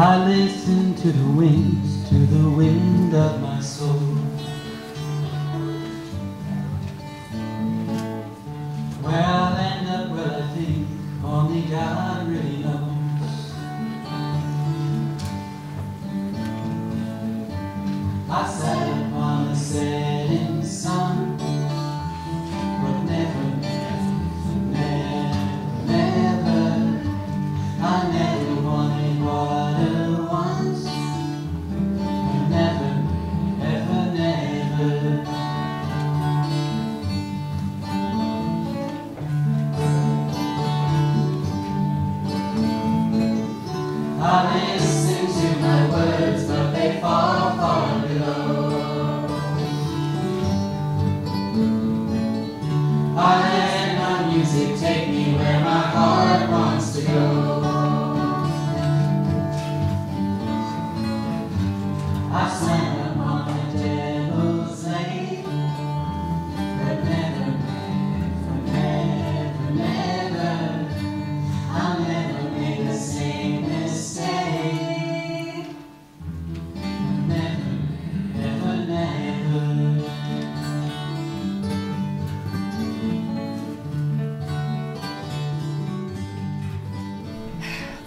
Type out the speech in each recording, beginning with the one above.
I listen to the winds, to the wind of my soul. Where I'll end up, well, I think only God really knows.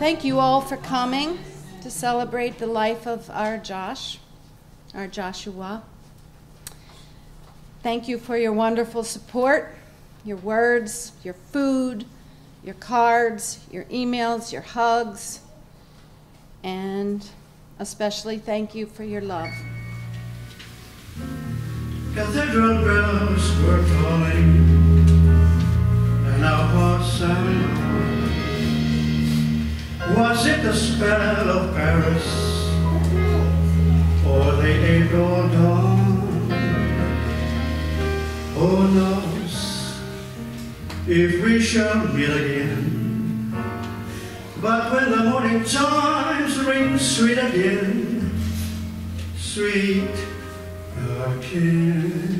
Thank you all for coming to celebrate the life of our Josh, our Joshua. Thank you for your wonderful support, your words, your food, your cards, your emails, your hugs, and especially thank you for your love. Cathedral bells were and. Was it the spell of Paris, or the April dawn? Who knows if we shall meet again? But when the morning chimes ring sweet again, sweet again.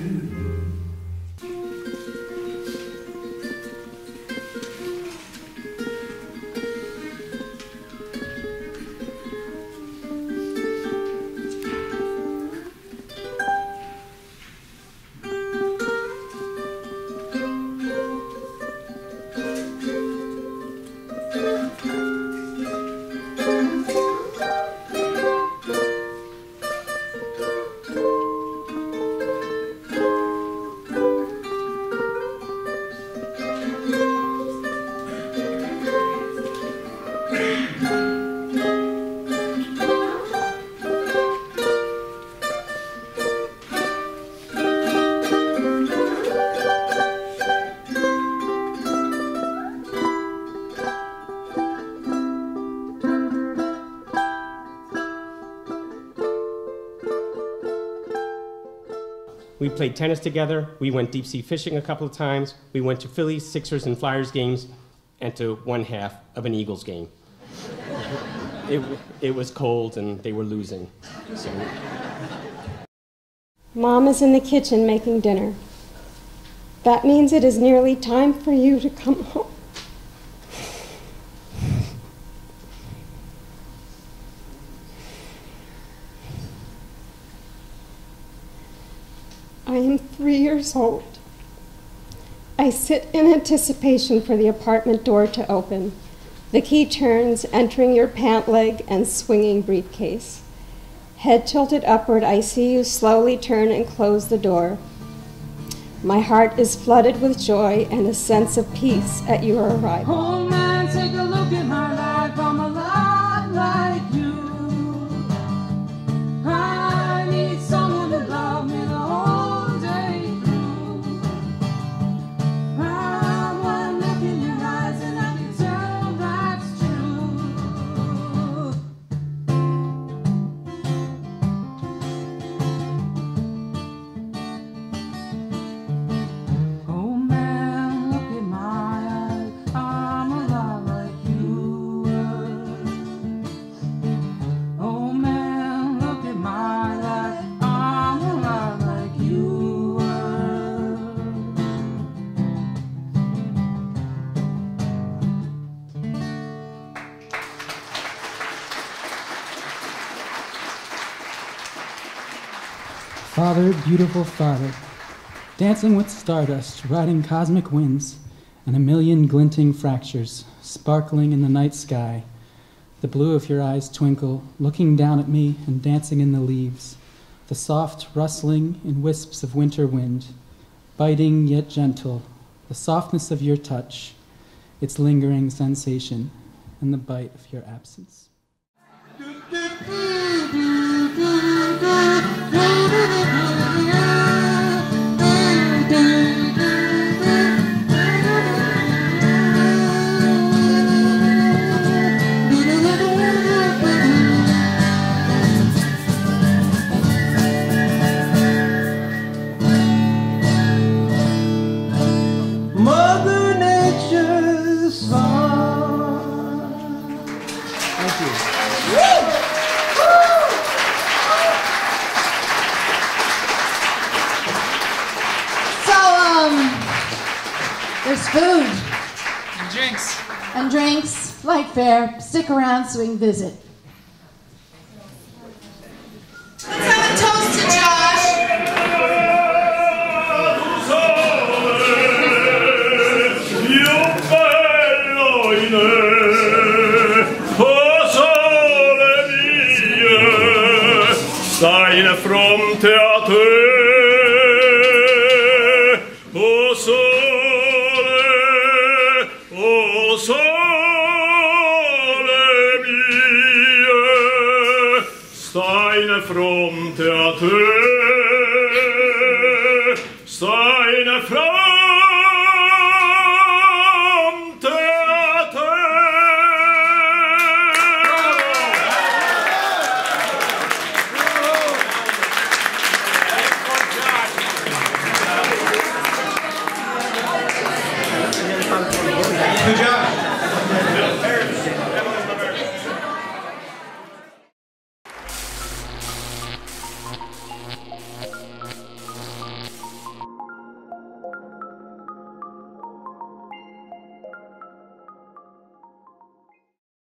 We played tennis together. We went deep sea fishing a couple of times. We went to Phillies, Sixers, and Flyers games, and to one half of an Eagles game. it, it was cold and they were losing. So Mom is in the kitchen making dinner. That means it is nearly time for you to come home. I am three years old. I sit in anticipation for the apartment door to open. The key turns, entering your pant leg and swinging briefcase. Head tilted upward, I see you slowly turn and close the door. My heart is flooded with joy and a sense of peace at your arrival. Oh, Father, beautiful Father, dancing with stardust, riding cosmic winds, and a million glinting fractures, sparkling in the night sky. The blue of your eyes twinkle, looking down at me and dancing in the leaves. The soft rustling in wisps of winter wind, biting yet gentle, the softness of your touch, its lingering sensation, and the bite of your absence. food. And drinks. And drinks, Light fare. Stick around so we can visit. Let's have a toast to Josh. Seine fromm Theater sinne from til at